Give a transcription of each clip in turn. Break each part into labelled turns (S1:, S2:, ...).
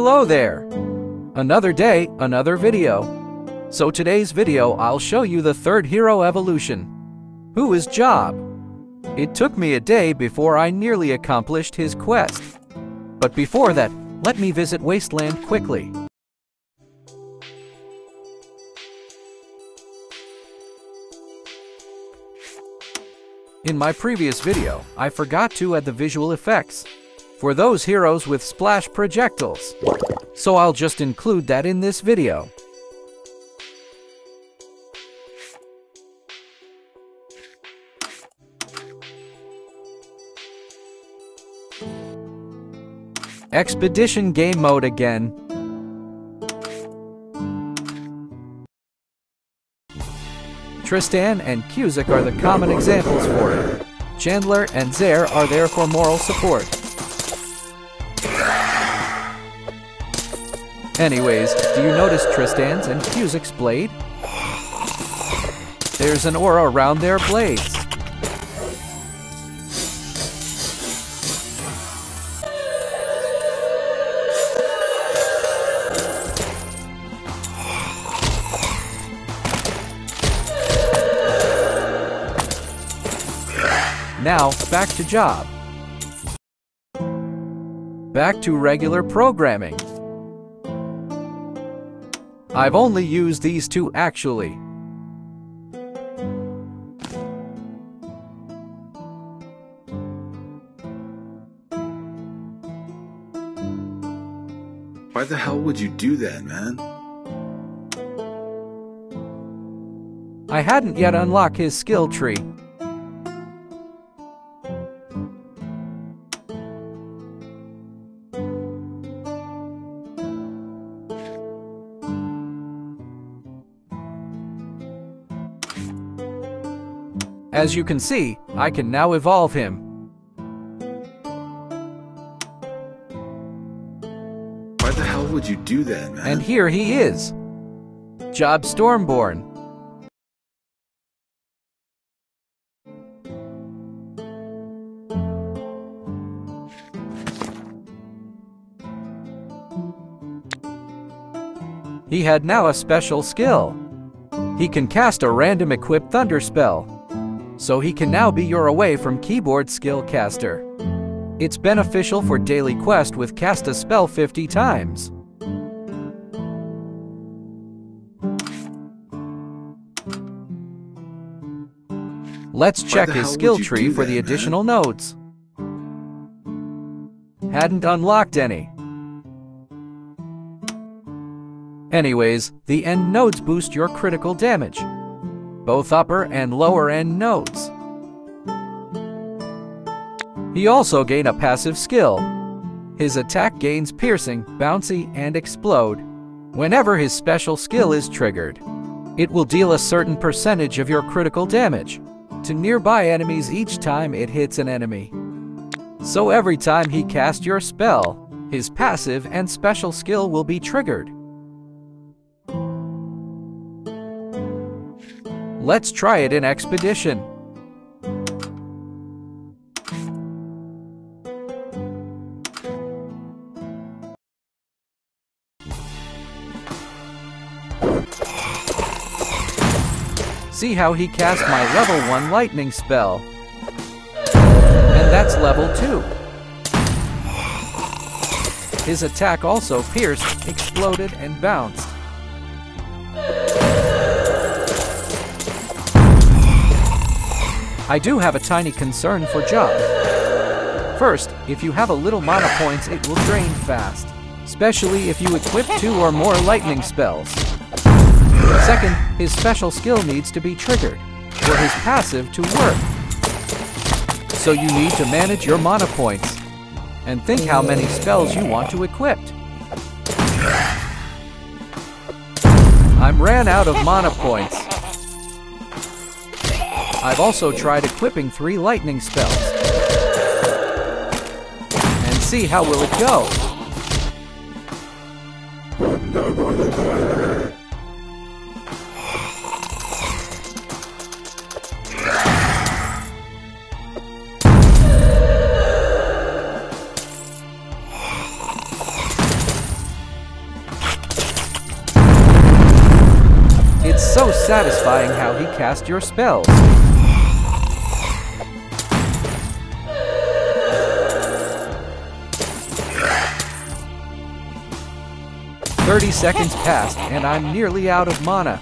S1: Hello there! Another day, another video. So today's video I'll show you the third hero evolution. Who is Job? It took me a day before I nearly accomplished his quest. But before that, let me visit Wasteland quickly. In my previous video, I forgot to add the visual effects for those heroes with splash projectiles. So I'll just include that in this video. Expedition Game Mode again. Tristan and Cusack are the common examples for it. Chandler and Zaire are there for moral support. Anyways, do you notice Tristan's and Cusack's blade? There's an aura around their blades. Now, back to job. Back to regular programming. I've only used these two actually.
S2: Why the hell would you do that, man?
S1: I hadn't yet unlocked his skill tree. As you can see, I can now evolve him.
S2: Why the hell would you do that, man?
S1: And here he is. Job Stormborn. He had now a special skill. He can cast a random equipped thunder spell so he can now be your away from keyboard skill caster. It's beneficial for daily quest with cast a spell 50 times. Let's check his skill tree for the
S2: that,
S1: additional nodes. Hadn't unlocked any. Anyways, the end nodes boost your critical damage both upper and lower end nodes. He also gained a passive skill. His attack gains piercing, bouncy, and explode whenever his special skill is triggered. It will deal a certain percentage of your critical damage to nearby enemies each time it hits an enemy. So every time he casts your spell, his passive and special skill will be triggered. Let's try it in Expedition. See how he cast my level 1 lightning spell. And that's level 2. His attack also pierced, exploded, and bounced. I do have a tiny concern for Job. First, if you have a little mana points, it will drain fast, especially if you equip two or more lightning spells. Second, his special skill needs to be triggered for his passive to work. So you need to manage your mana points and think how many spells you want to equip. I'm ran out of mana points. I've also tried equipping three lightning spells. And see how will it go. Modifying how he cast your spells. Thirty seconds passed and I'm nearly out of mana.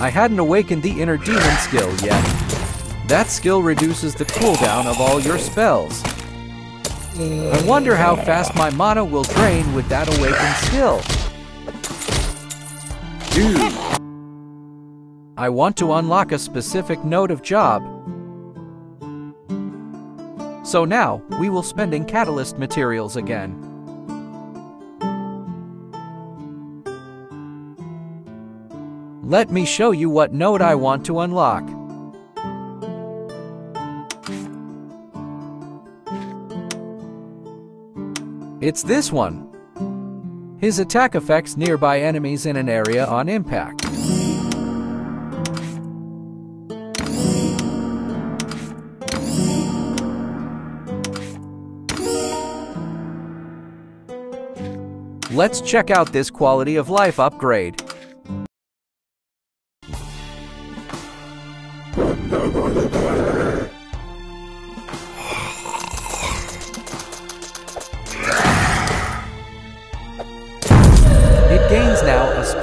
S1: I hadn't awakened the inner demon skill yet. That skill reduces the cooldown of all your spells. I wonder how fast my mana will drain with that awakened skill.
S2: Dude,
S1: I want to unlock a specific node of job. So now, we will spending catalyst materials again. Let me show you what node I want to unlock. It's this one. His attack affects nearby enemies in an area on impact. Let's check out this quality of life upgrade.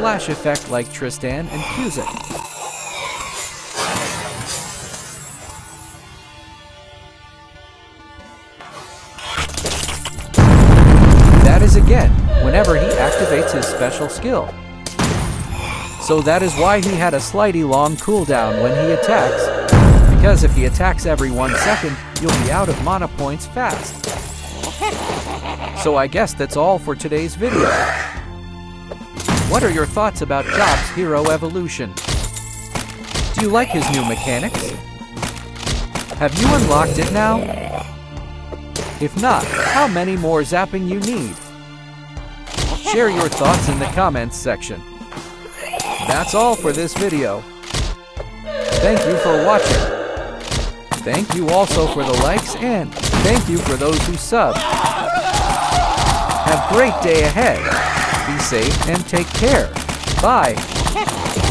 S1: Splash effect like Tristan and Cusack. That is again, whenever he activates his special skill. So that is why he had a slightly long cooldown when he attacks, because if he attacks every one second, you'll be out of mana points fast. So I guess that's all for today's video. What are your thoughts about Job's Hero Evolution? Do you like his new mechanics? Have you unlocked it now? If not, how many more zapping you need? Share your thoughts in the comments section. That's all for this video. Thank you for watching. Thank you also for the likes and thank you for those who sub. Have great day ahead. Be safe and take care. Bye.